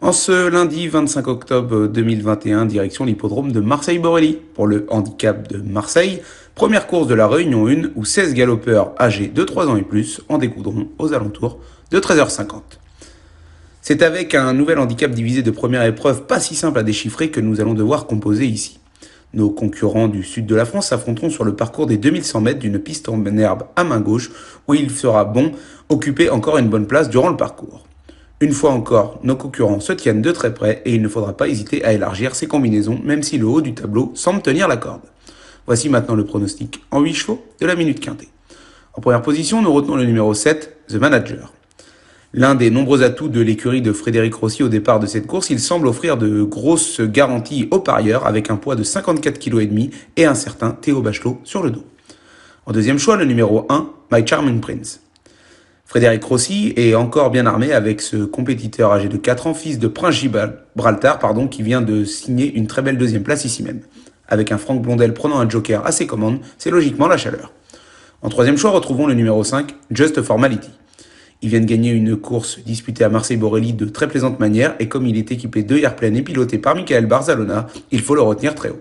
En ce lundi 25 octobre 2021, direction l'hippodrome de Marseille-Borelli pour le handicap de Marseille, première course de la Réunion 1 où 16 galopeurs âgés de 3 ans et plus en découdront aux alentours de 13h50. C'est avec un nouvel handicap divisé de première épreuve pas si simple à déchiffrer que nous allons devoir composer ici. Nos concurrents du sud de la France s'affronteront sur le parcours des 2100 mètres d'une piste en herbe à main gauche où il sera bon occuper encore une bonne place durant le parcours. Une fois encore, nos concurrents se tiennent de très près et il ne faudra pas hésiter à élargir ces combinaisons même si le haut du tableau semble tenir la corde. Voici maintenant le pronostic en 8 chevaux de la minute quintée. En première position, nous retenons le numéro 7, The Manager. L'un des nombreux atouts de l'écurie de Frédéric Rossi au départ de cette course, il semble offrir de grosses garanties aux parieurs avec un poids de 54,5 kg et un certain Théo Bachelot sur le dos. En deuxième choix, le numéro 1, My Charming Prince. Frédéric Rossi est encore bien armé avec ce compétiteur âgé de 4 ans, fils de Prince Gibraltar, pardon, qui vient de signer une très belle deuxième place ici même. Avec un Franck Blondel prenant un joker à ses commandes, c'est logiquement la chaleur. En troisième choix, retrouvons le numéro 5, Just Formality. Il vient de gagner une course disputée à Marseille-Borelli de très plaisante manière et comme il est équipé de airplanes et piloté par Michael Barzalona, il faut le retenir très haut.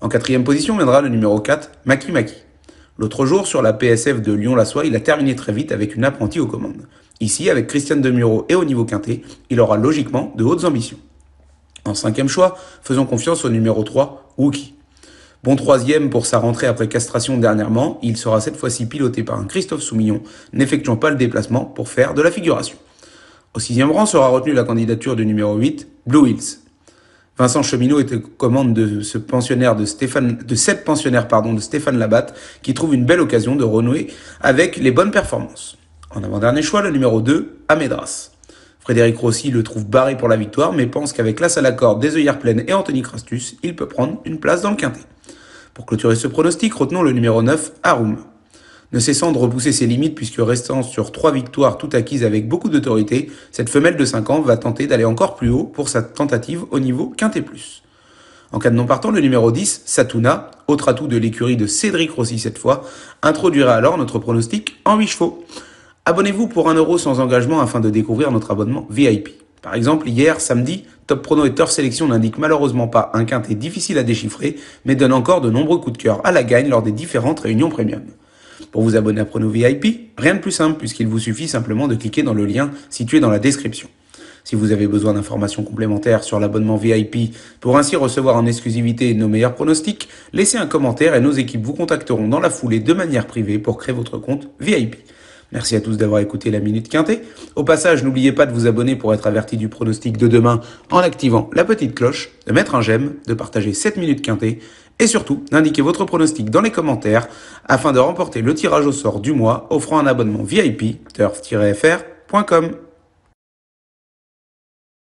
En quatrième position viendra le numéro 4, Maki Maki. L'autre jour, sur la PSF de Lyon-la-Soie, il a terminé très vite avec une apprentie aux commandes. Ici, avec Christiane Demuro et au niveau quintet, il aura logiquement de hautes ambitions. En cinquième choix, faisons confiance au numéro 3, Wookie. Bon troisième pour sa rentrée après castration dernièrement, il sera cette fois-ci piloté par un Christophe Soumillon, n'effectuant pas le déplacement pour faire de la figuration. Au sixième rang sera retenue la candidature du numéro 8, Blue Hills. Vincent Cheminot est aux commandes de ce pensionnaire de Stéphane, de sept pensionnaires, de Stéphane Labatte, qui trouve une belle occasion de renouer avec les bonnes performances. En avant-dernier choix, le numéro 2, Amédras. Frédéric Rossi le trouve barré pour la victoire, mais pense qu'avec l'as à la corde des œillères pleines et Anthony Crastus, il peut prendre une place dans le quintet. Pour clôturer ce pronostic, retenons le numéro 9, Arum ne cessant de repousser ses limites puisque restant sur trois victoires toutes acquises avec beaucoup d'autorité, cette femelle de 5 ans va tenter d'aller encore plus haut pour sa tentative au niveau quintet plus. En cas de non partant, le numéro 10, Satuna, autre atout de l'écurie de Cédric Rossi cette fois, introduira alors notre pronostic en 8 chevaux. Abonnez-vous pour 1 euro sans engagement afin de découvrir notre abonnement VIP. Par exemple, hier, samedi, Top Prono et Turf Sélection n'indiquent malheureusement pas un quintet difficile à déchiffrer, mais donnent encore de nombreux coups de cœur à la gagne lors des différentes réunions premium. Pour vous abonner à Prono VIP, rien de plus simple puisqu'il vous suffit simplement de cliquer dans le lien situé dans la description. Si vous avez besoin d'informations complémentaires sur l'abonnement VIP pour ainsi recevoir en exclusivité nos meilleurs pronostics, laissez un commentaire et nos équipes vous contacteront dans la foulée de manière privée pour créer votre compte VIP. Merci à tous d'avoir écouté la Minute Quintée. Au passage, n'oubliez pas de vous abonner pour être averti du pronostic de demain en activant la petite cloche, de mettre un j'aime, de partager cette Minute Quintée et surtout d'indiquer votre pronostic dans les commentaires afin de remporter le tirage au sort du mois offrant un abonnement VIP turf-fr.com.